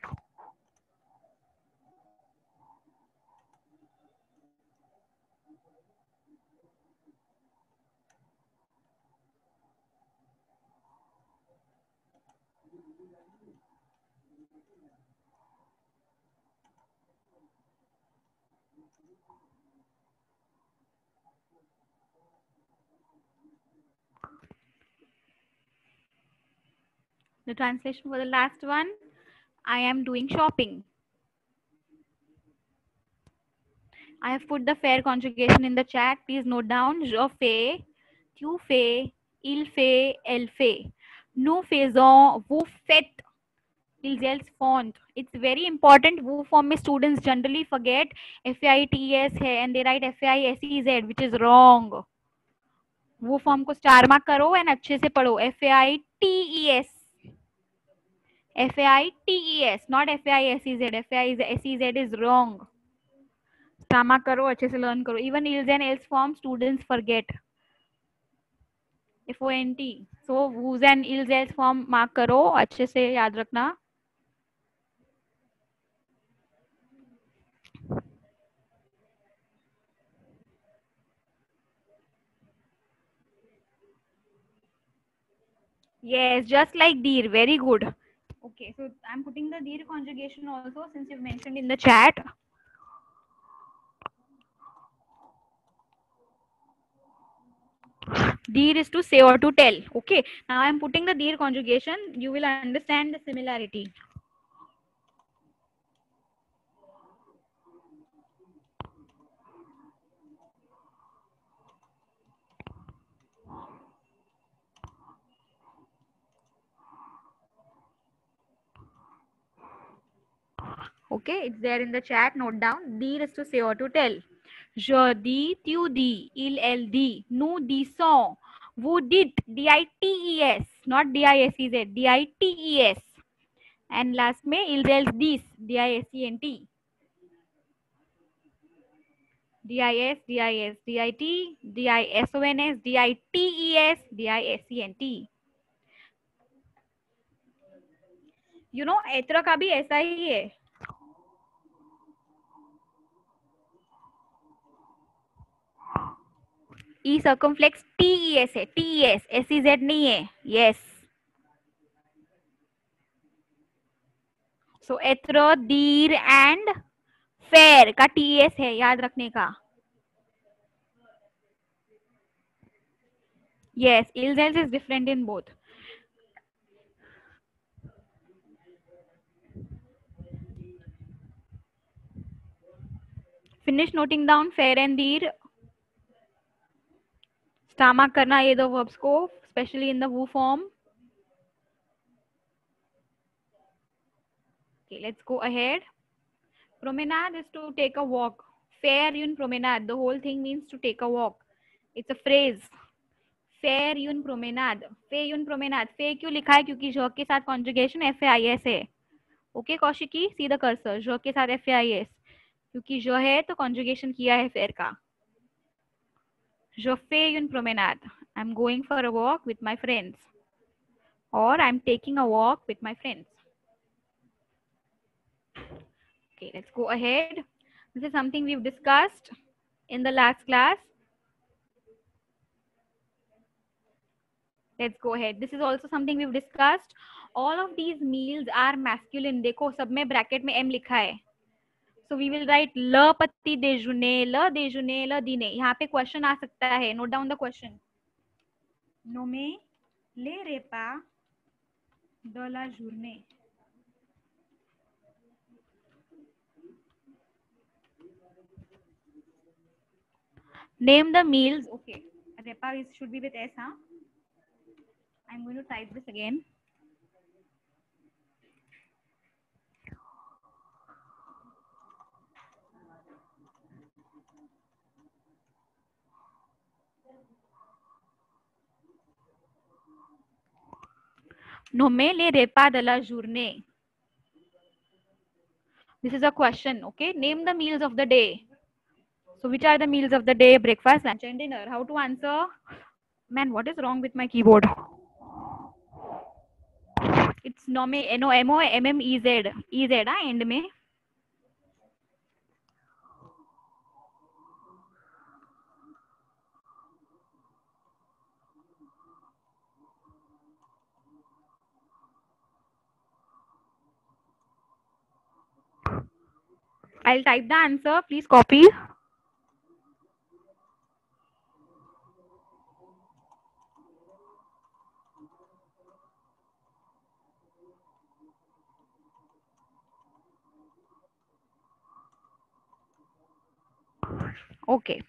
The translation for the last one I am doing shopping. I have put the fair conjugation in the chat. Please note down je fais, tu fais, il fait, elle fait. Nous faisons, vous faites, ils elles font. It's very important. Vous form में students generally forget F-I-T-S है and they write F-I-S-E-Z which is wrong. वो form को star mark करो and अच्छे से पढ़ो F A I T S F A I T E S, not F A I S E Z. F A I S E Z is wrong. स्टामा करो अच्छे से लर्न करो. इवन इल्स and else form students forget F O N T so whose and इल्स एल्स form mark करो अच्छे से याद रखना. Yes just like deer. Very good. Okay so i'm putting the deer conjugation also since you've mentioned in the chat. Deer is to say or to tell. Okay now i'm putting the deer conjugation. You will understand the similarity okay it's there in the chat note down deer is to say or to tell je dis tu dis il elle dit nous disons vous dites d-i-t-e-s not d-i-s-e-z d-i-t-e-s and last में ils elles disent d-i-s-e-n-t D-I-S, D-I-S, D-I-T, D-I-S-O-N-S, D-I-T-E-S, D-I-S-E-N-T. You know, एत्र का भी ऐसा ही है E circumflex T E S है T E S S E Z नहीं है yes so एत्र दीर एंड फेयर का टी एस है याद रखने का yes ills is different in both finish noting down fair and deer स्टामक करना ये दो वर्ब्स को स्पेशली इन द वू form let's go ahead promenade is to take a walk fair यून promenade the whole thing means to take a walk it's a phrase fair यून promenade फे यून प्रोमेनाद फे क्यों लिखा है? क्योंकि जॉक के साथ कॉन्जुगेशन एफ़ आई एस है. Okay Kaushiki see the cursor Jacques के साथ एफ़ आई एस क्योंकि जो है तो कॉन्जुगेशन किया है फेयर का. जो फे यून promenade I am going for a walk with my friends और I am taking a walk with my friends okay let's go ahead this is something we've discussed in the last class let's go ahead this is also something we've discussed all of these meals are masculine देखो सब में bracket में m लिखा है So we will write ल पति देजुने ल देजुने ल दिने यहाँ पे क्वेश्चन आ सकता है नोट डाउन द क्वेश्चन नोमे ले रेपा de la name the meals okay repa is should be with s huh I'm going to type this again. Nome repa de la journée. This is a question, okay? Name the meals of the day. So which are the meals of the day? Breakfast, lunch and dinner. How to answer? Man, what is wrong with my keyboard? It's nome, N-O-M-O-M-M-E-Z. E-Z, M End E Z E Z uh end में I'll type the answer. Please copy. Okay.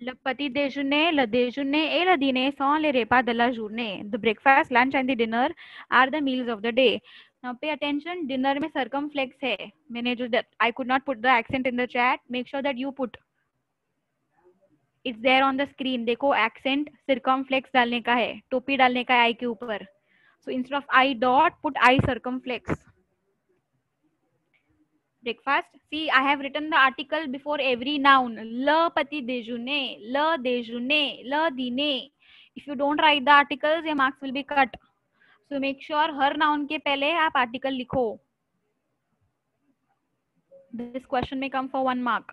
Le petit déjeuner, le déjeuner et le dîner sont les repas de la journée. The breakfast, lunch and the dinner are the meals of the day. Now pay attention, dinner में circumflex है. मैंने जो I could not put the accent in the chat. Make sure that you put. It's there on the screen. देखो accent circumflex डालने का है. टोपी डालने का है आई के ऊपर. So instead of I dot, put I circumflex. Breakfast. See, I have written the article before every noun. Le pati dejeuner, le dejeuner, le dîner. If you don't write the articles, your marks will be cut. So make sure her noun के पहले आप article लिखो। This question में come for one mark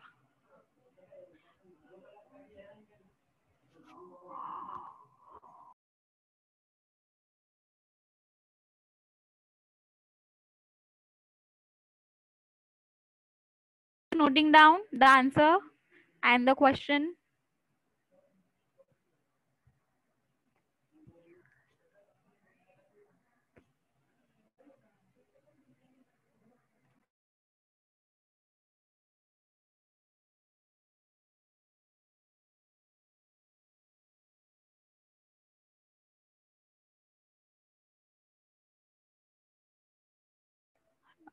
noting down the answer and the question.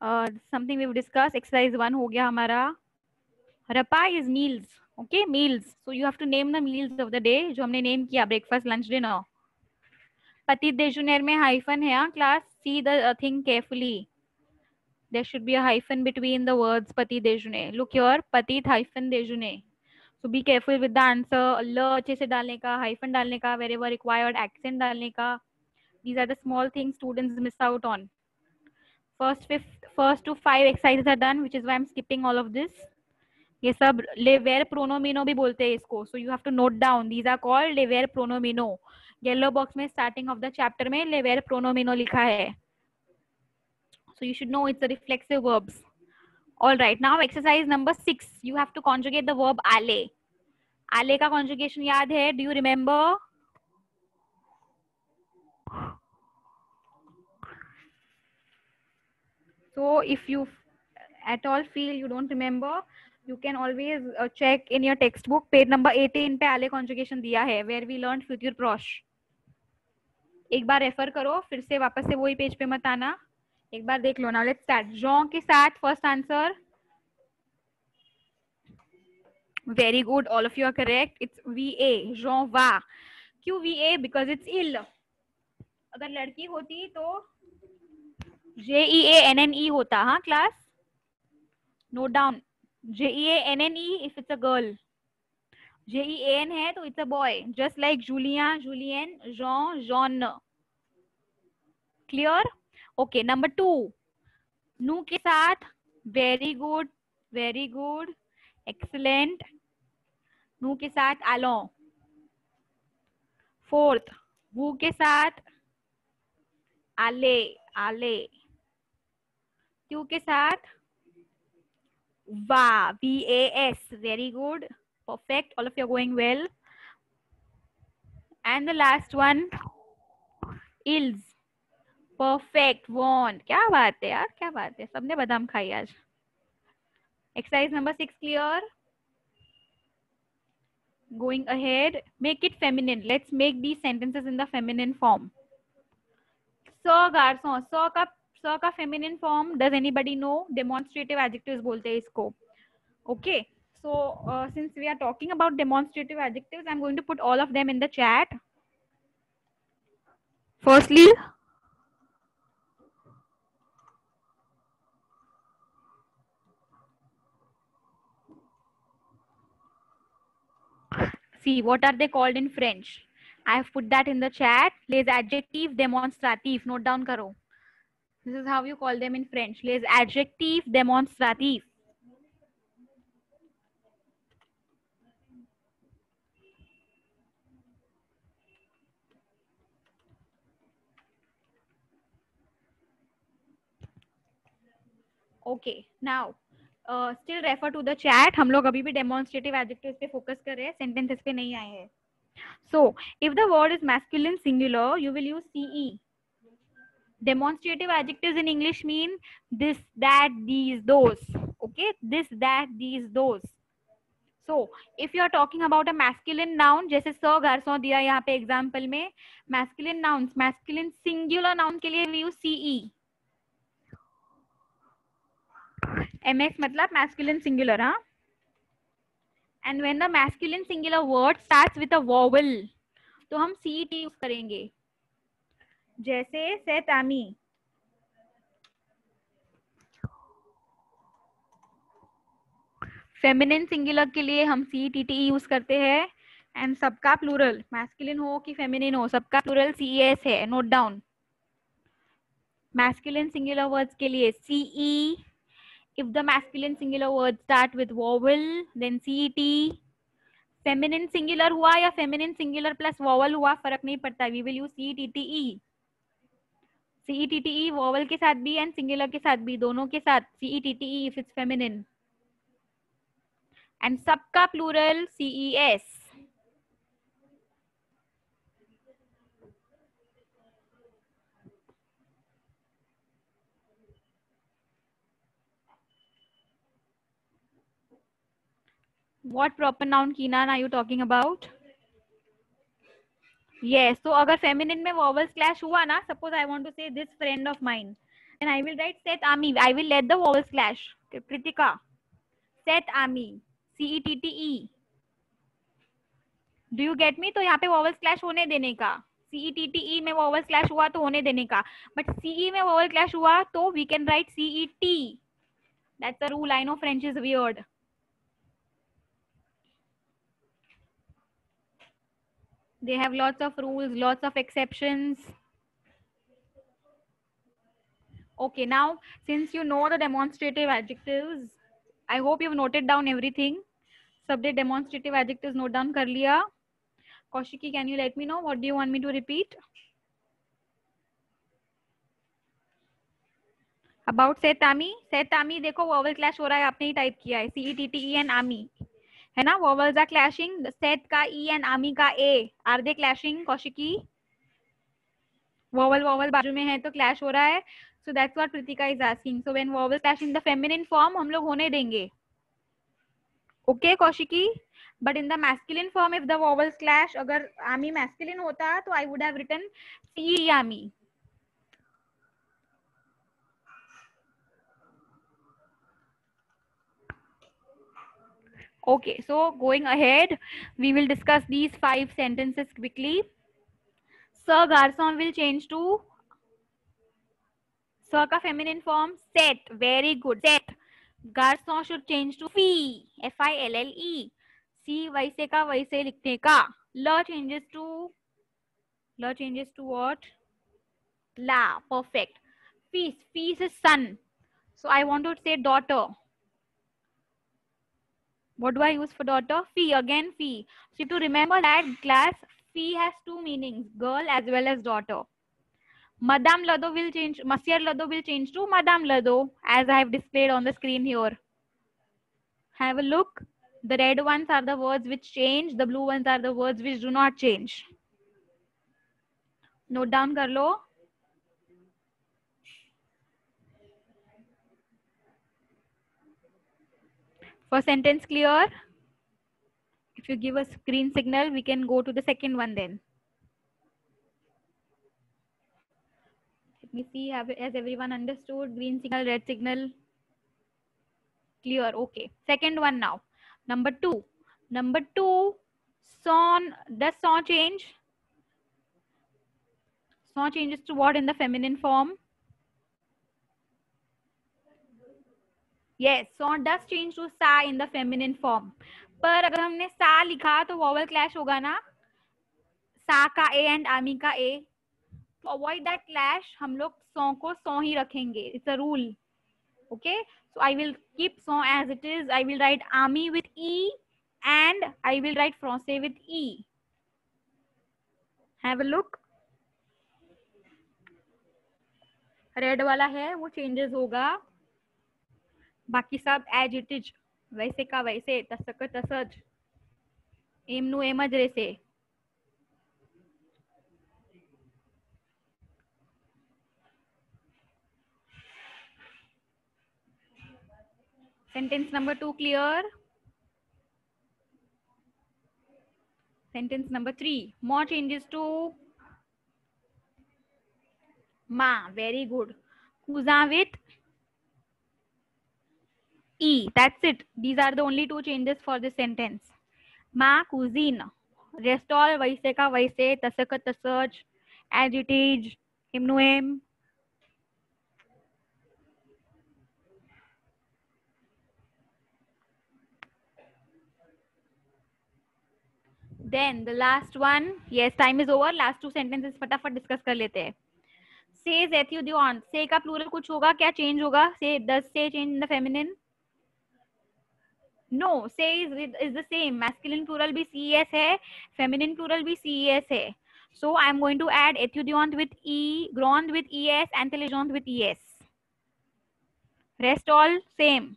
Uh, something we've discussed exercise one हो गया हमारा Rapa is meals. Okay, meals. So you have to name the meals of the day जो हमने name किया breakfast, lunch, dinner. पति देजुनेर में hyphen है हाँ. See the uh, thing carefully. There should be a hyphen between the words pati dejune. Look here, patit hyphen dejune. So be careful with the answer. ल अच्छे से डालने का, hyphen डालने का, wherever required, accent डालने का. These are the small things students miss out on. First, fifth, first to five exercises are done, which is why I'm skipping all of this. ये सब लेवेर प्रोनोमिनो भी बोलते हैं इसको so you have to note down these are called लेवेर प्रोनोमिनो yellow box में स्टार्टिंग ऑफ़ द चैप्टर में लेवेर प्रोनोमिनो लिखा है. So you should know it's reflexive verbs all right now exercise number six you have to conjugate the verb आले आले का कॉन्जुगेशन याद है? Do you remember so if you at all feel you don't remember you can always uh, check in your textbook page number 18 पे आले conjugation दिया है where we learned future prosh एक बार रेफर करो फिर से वापस से वही पेज पे मत आना एक बार देख लो ना लेट्स स्टार्ट जॉन साथ first answer very good all of you are correct it's V A Jean वा क्यों ए बिकॉज़ इट्स इल अगर लड़की होती तो J E A N N E होता हाँ class note down J E N N N if it's a girl J E A N है तो it's a boy just like Julia Julian Jean Jean clear okay number two नू के साथ very good very good excellent नू के साथ आलो fourth वू के साथ आले आले क्यू के साथ? वा V A S very good perfect all of you going well and the last one ills perfect वॉन क्या बात है यार, क्या बात है, सबने बदाम खाई आज। Exercise number six clear going ahead make it feminine let's make the sentences in the feminine form सौ गार सौ का स का feminine form does anybody know demonstrative adjectives बोलते हैं इसको okay so uh, since we are talking about demonstrative adjectives i'm going to put all of them in the chat firstly see what are they called in french i have put that in the chat les adjectifs demonstratifs note down karo This is how you call them in French. Les adjectifs démonstratifs. Okay now still refer to the chat हम लोग अभी भी demonstrative adjectives पे focus कर रहे हैं sentences पे नहीं आए हैं so if the word is masculine singular you will use C E demonstrative adjectives in english mean this that these those okay this that these those so if you are talking about a masculine noun जैसे सो garçon दिया यहाँ पे example में masculine nouns masculine singular noun के लिए we use ce mx मतलब masculine singular हाँ and when the masculine singular word starts with a vowel तो हम cet use करेंगे जैसे सैतामी फेमिनिन सिंगुलर के लिए हम सी टी टी यूज़ करते हैं। एंड सबका प्लूरल मैस्किलिन हो कि फेमिनिन हो, सबका प्लूरल सी एस है note down masculine singular words के लिए C E if the masculine singular word start with vowel then C T feminine singular हुआ या फेमिनिन सिंगुलर प्लस वोवल हुआ, फ़र्क नहीं पड़ता। We will you C T T E C E T T vowel के साथ भी and singular के साथ भी दोनों के साथ C E T if it's feminine and सबका plural C E S What proper noun, Kina? Are you talking about? Yes so agar feminine mein vowels clash hua na suppose i want to say this friend of mine and i will write set ami i will let the vowels clash okay, kritika set ami c e t t e do you get me तो यहाँ पे vowels clash होने देने का सी E T T E में vowels clash हुआ तो होने देने का बट सीई में vowel clash हुआ तो we can write C E T that's the rule I know French is They have lots of rules, lots of exceptions. Okay, now since you know the demonstrative adjectives, I hope you've noted down everything. Subject demonstrative adjectives note down kar liya. Kaushiki, can you let me know what do you want me to repeat? About Setami, Setami देखो vowel clash हो रहा है आपने ही type किया है C E T T E N Ami. है ना? Vowels are clashing सेट का ई एंड आमी का A are they clashing Kaushiki? Vowel vowel बाजू में है तो क्लैश हो रहा है। So that's what Kritika is asking so when vowel clash in the feminine form हम लोग होने देंगे। Okay Kaushiki? But in the masculine form if the vowels clash अगर आमी मैस्कुलिन होता तो I would have written C आमी Okay, so going ahead, we will discuss these five sentences quickly. Sir Garson will change to Sir ka feminine form set. Very good. Set. Garson should change to fee. F I L L E. C वैसे का वैसे लिखने का. L changes to L changes to what? La. Perfect. Feast. Feast is son. So I want to say daughter. What do I use for daughter? Fee, again fee. So you have to remember that class fee has two meanings, girl as well as daughter. Madame Lado will change, Monsieur Lado will change to Madame Lado as I have displayed on the screen here. Have a look. The red ones are the words which change. The blue ones are the words which do not change. Note down kar lo. First sentence clear? If you give a green signal, we can go to the second one then. Let me see, have, has everyone understood? Green signal, red signal? Clear, okay. Second one now. Number two. Number two, son, does son change? Son changes to what in the feminine form? Yes sworn does change to सा in the feminine form पर अगर हमने सा लिखा तो vowel clash होगा ना? सा का ए एंड आमी का ए तो अवॉइड दैट क्लैश हम लोग सो को सौ ही रखेंगे. It's a rule okay so I will keep सौ as it is I will write आमी with E and I will write फ्रॉसे with E have a look red वाला है, वो चेंजेस होगा. बाकी सब एज इट इज़ वैसे का वैसे, तस का तस एम नु एम ज sentence number two clear sentence number three more changes to मा वेरी गुड कुजा with E. That's it. These are the only two changes for this sentence. Ma cuisine. Rest all vaise ka vaise, tasaka tasaj, as it is, M. Then the last one. Yes, time is over. Last two sentences फटाफट discuss कर लेते हैं. Says Ethudion. Say का plural कुछ होगा क्या change होगा? Say does say change in the feminine? Say is, is the same. Masculine plural भी ces है, feminine plural भी ces है. So I am going to add étudiant with e, grande with es, intelligent with es. Rest all same.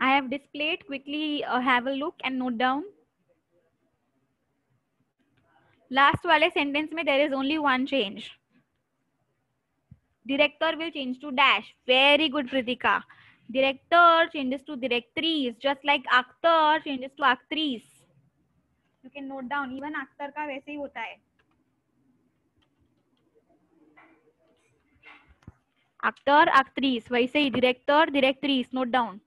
I have displayed. Quickly uh, have a look and note down. Last वाले sentence में there is only one change. Director will change to dash. Very good, Pritika. Director changes to directrice, just like actor changes to actrice. You can note down. Even actor का वैसे ही होता है. Actor, actrice. वैसे ही director, directrice. Note down.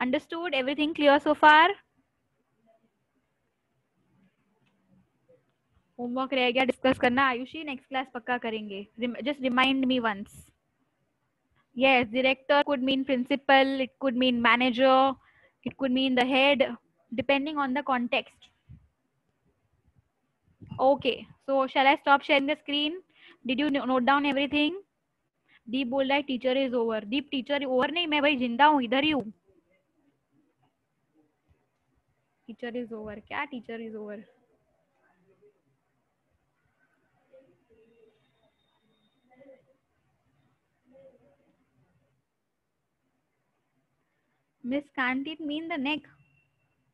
Understood? Everything clear so far? Homework रह गया discuss करना। Ayushi next class पक्का करेंगे। Just remind me once yes director could mean principal it could mean manager it could mean the head depending on the context okay so shall I stop sharing the screen did you note down everything Deep बोल रहा है teacher is over Deep teacher over नहीं, मैं भाई ज़िंदा हूँ, इधर ही हूँ। टीचर इज़ ओवर क्या teacher is over Miss, can't it mean the neck?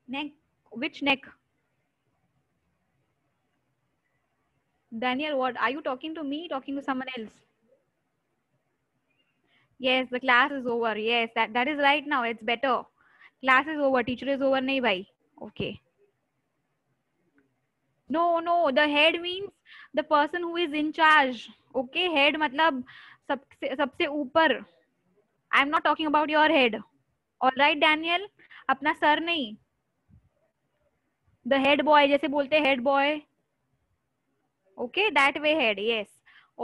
Neck? Which neck? Daniel, what? Are you talking to me? Talking to someone else? Yes, the class is over. Yes, that, that is right now. It's better. Class is over. Teacher is over. Nahi bhai. Okay. No, no. The head means the person who is in charge. Okay. Head matlab सबसे सबसे ऊपर. I'm not talking about your head. All right Daniel अपना सर नहीं। The head boy जैसे बोलते हैं head boy okay that way head yes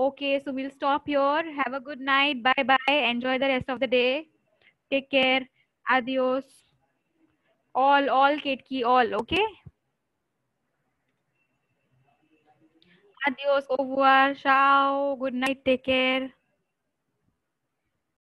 okay so will stop your have a good night bye bye enjoy the rest of the day take care adios. All all, ketki, all, okay? Adios, au revoir. Ciao. Good night. Take care.